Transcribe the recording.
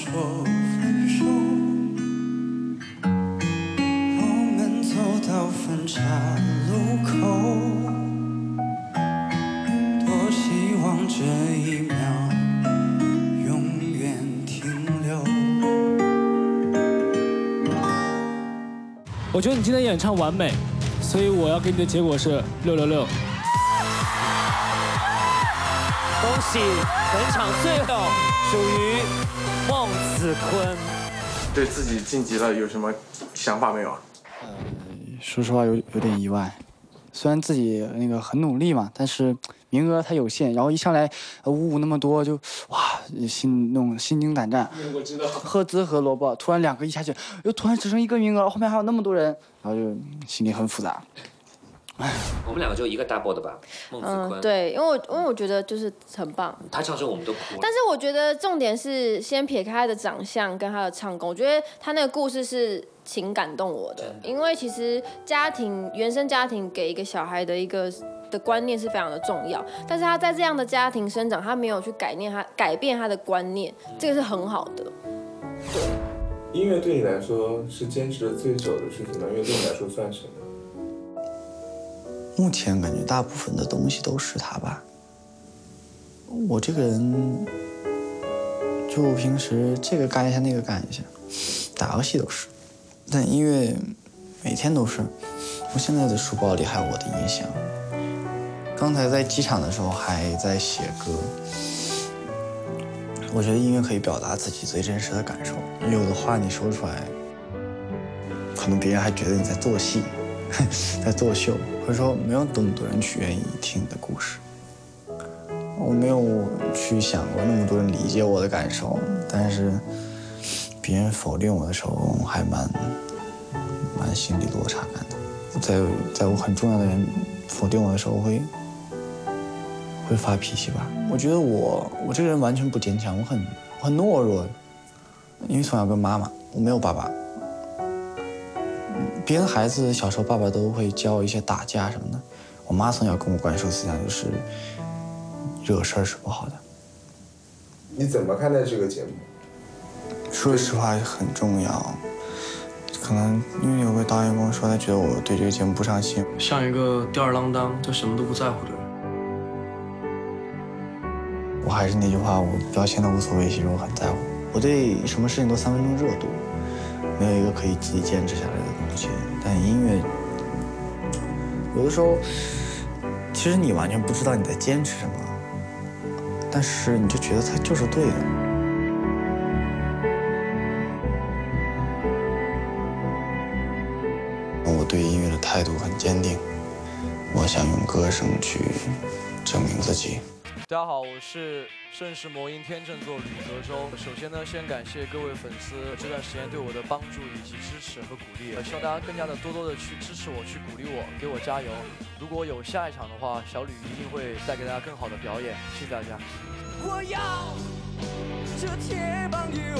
说分手，我们走到分岔路口，多希望这一秒永远停留。我觉得你今天演唱完美，所以我要给你的结果是六六六。恭喜，本场最后属于。子坤。对自己晋级了有什么想法没有？说实话有有点意外，虽然自己那个很努力嘛，但是名额它有限，然后一上来五五那么多，就哇心那种心惊胆战。我知道。赫兹和萝卜突然两个一下去，又突然只剩一个名额，后面还有那么多人，然后就心里很复杂。我们两个就一个 double 的吧，孟子坤。嗯，对，因为我因为我觉得就是很棒。他唱的时候我们都哭了。但是我觉得重点是先撇开他的长相跟他的唱功，我觉得他那个故事是挺感动我的。因为其实家庭原生家庭给一个小孩的一个的观念是非常的重要，但是他在这样的家庭生长，他没有去改念他改变他的观念，这个是很好的。对。音乐对你来说是坚持的最久的事情吗？因为对你来说算什么？目前感觉大部分的东西都是他吧。我这个人，就平时这个干一下那个干一下，打游戏都是，但音乐每天都是。我现在的书包里还有我的音箱。刚才在机场的时候还在写歌。我觉得音乐可以表达自己最真实的感受，有的话你说出来，可能别人还觉得你在做戏。在作秀，或者说没有那么多人去愿意听你的故事。我没有去想过那么多人理解我的感受，但是别人否定我的时候，还蛮蛮心里落差感的。在在我很重要的人否定我的时候，会会发脾气吧。我觉得我我这个人完全不坚强，我很很懦弱，因为从小跟妈妈，我没有爸爸。别的孩子小时候，爸爸都会教一些打架什么的。我妈从小跟我灌输思想就是，惹事儿是不好的。你怎么看待这个节目？说实话很重要。可能因为有个导演跟我说，他觉得我对这个节目不上心，像一个吊儿郎当、就什么都不在乎的人。我还是那句话，我表现的无所谓，其实我很在乎。我对什么事情都三分钟热度。没有一个可以自己坚持下来的但音乐有的时候，其实你完全不知道你在坚持什么，但是你就觉得它就是对的。我对音乐的态度很坚定，我想用歌声去证明自己。大家好，我是盛世魔音天秤座吕泽州。首先呢，先感谢各位粉丝这段时间对我的帮助以及支持和鼓励，希望大家更加的多多的去支持我，去鼓励我，给我加油。如果有下一场的话，小吕一定会带给大家更好的表演。谢谢大家。我要这铁棒与